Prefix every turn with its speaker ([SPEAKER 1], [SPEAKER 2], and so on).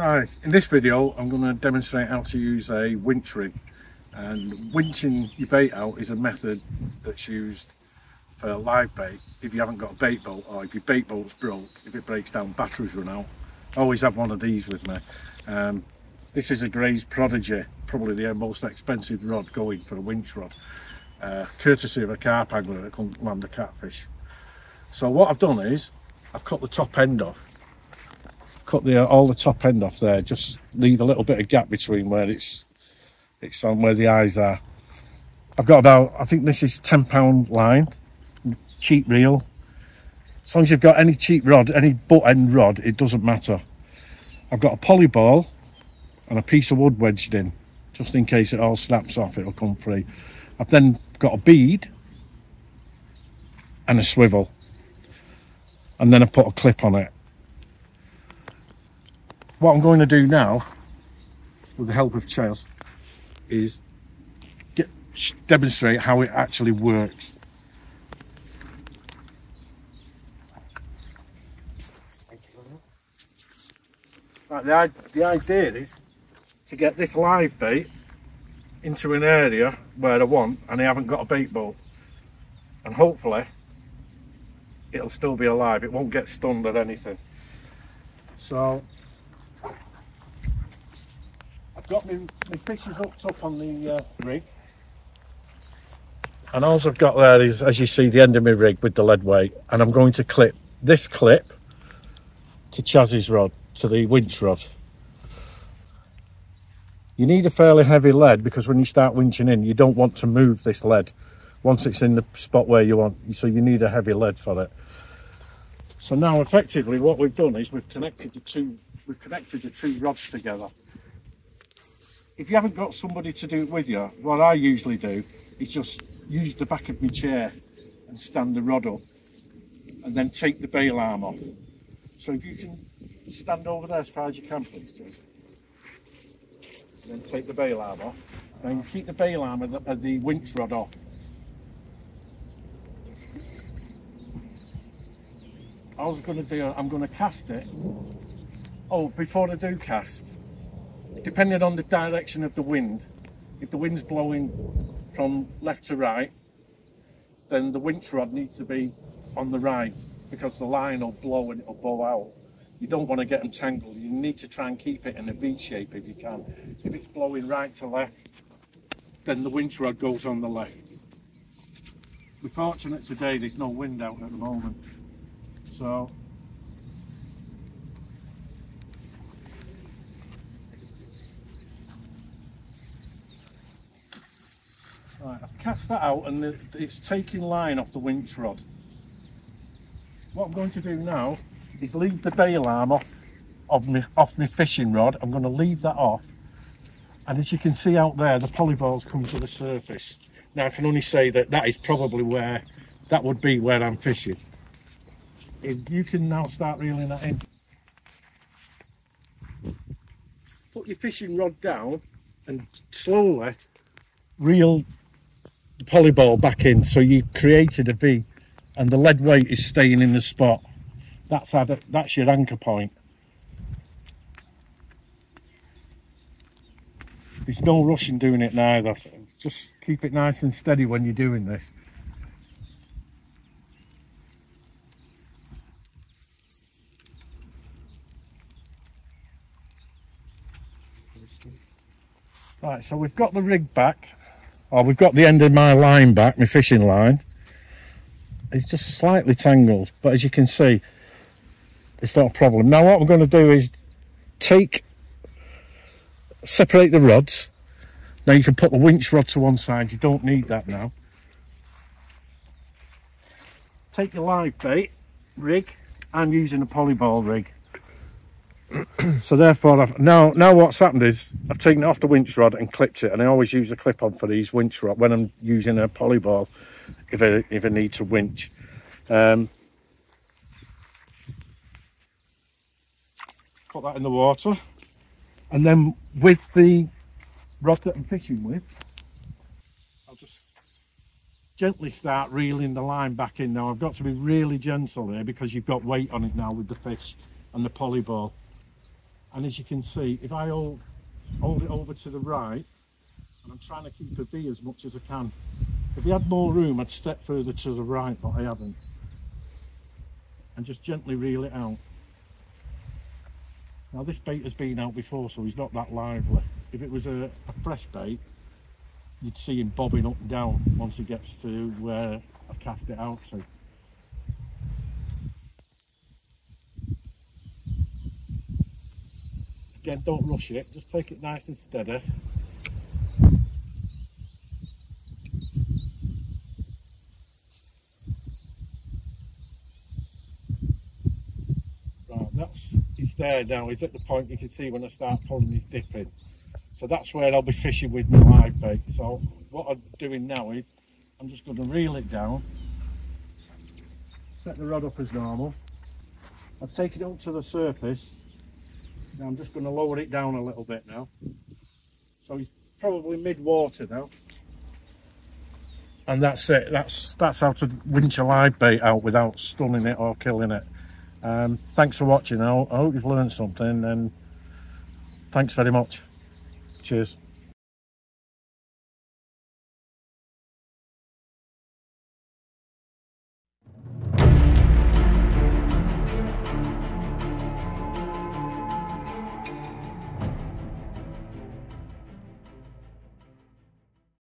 [SPEAKER 1] Hi, in this video I'm going to demonstrate how to use a winch rig and winching your bait out is a method that's used for live bait if you haven't got a bait boat or if your bait boat's broke, if it breaks down, batteries run out. I always have one of these with me. Um, this is a Greys Prodigy, probably the most expensive rod going for a winch rod, uh, courtesy of a carp angler that couldn't land a catfish. So what I've done is I've cut the top end off cut the all the top end off there just leave a little bit of gap between where it's it's on where the eyes are. I've got about I think this is 10 pound line cheap reel. As long as you've got any cheap rod any butt end rod it doesn't matter. I've got a poly ball and a piece of wood wedged in just in case it all snaps off it'll come free. I've then got a bead and a swivel. And then I put a clip on it what I'm going to do now with the help of Chaz is get demonstrate how it actually works. Right, the, the idea is to get this live bait into an area where I want and I haven't got a bait boat and hopefully it'll still be alive. It won't get stunned or anything. So got my, fishes hooked up on the uh, rig. And all I've got there is, as you see, the end of my rig with the lead weight. And I'm going to clip this clip to Chaz's rod, to the winch rod. You need a fairly heavy lead because when you start winching in, you don't want to move this lead once it's in the spot where you want. So you need a heavy lead for it. So now effectively what we've done is we've connected the two, we've connected the two rods together if you haven't got somebody to do it with you, what I usually do is just use the back of my chair and stand the rod up and then take the bail arm off. So if you can stand over there as far as you can please, Then take the bail arm off. Then keep the bail arm of the, the winch rod off. I was going to do, I'm going to cast it. Oh, before I do cast, depending on the direction of the wind, if the wind's blowing from left to right, then the winch rod needs to be on the right because the line will blow and it'll bow out. You don't want to get them tangled. You need to try and keep it in a V shape if you can. If it's blowing right to left, then the winch rod goes on the left. We're fortunate today there's no wind out at the moment. So Right, I've cast that out and it's taking line off the winch rod. What I'm going to do now is leave the bail arm off of me off my fishing rod. I'm going to leave that off. And as you can see out there, the polyballs come to the surface. Now I can only say that that is probably where, that would be where I'm fishing. You can now start reeling that in. Put your fishing rod down and slowly reel the polyball back in so you created a V and the lead weight is staying in the spot. That's that's your anchor point. There's no rush in doing it neither just keep it nice and steady when you're doing this. Right, so we've got the rig back oh, we've got the end of my line back, my fishing line. It's just slightly tangled, but as you can see, it's not a problem. Now what I'm going to do is take, separate the rods. Now you can put the winch rod to one side, you don't need that now. Take your live bait rig, I'm using a polyball rig. so therefore I've, now now what's happened is I've taken it off the winch rod and clipped it and I always use a clip on for these winch rod when I'm using a polyball if I, if I need to winch. Um, put that in the water and then with the rod that I'm fishing with I'll just gently start reeling the line back in. Now I've got to be really gentle here because you've got weight on it now with the fish and the polyball And as you can see, if I hold, hold it over to the right, and I'm trying to keep a V as much as I can. If we had more room, I'd step further to the right, but I haven't. And just gently reel it out. Now this bait has been out before, so he's not that lively. If it was a, a fresh bait, you'd see him bobbing up and down once he gets to where I cast it out to. Again, don't rush it, just take it nice and steady. Right, that's, he's there now, he's at the point you can see when I start pulling his dipping. So that's where I'll be fishing with my live bait. So what I'm doing now is, I'm just going to reel it down, set the rod up as normal. I've taken it up to the surface. Now I'm just going to lower it down a little bit now. So he's probably mid-water now. And that's it. That's that's how to winch a live bait out without stunning it or killing it. Um, thanks for watching. I hope you've learned something and thanks very much. Cheers.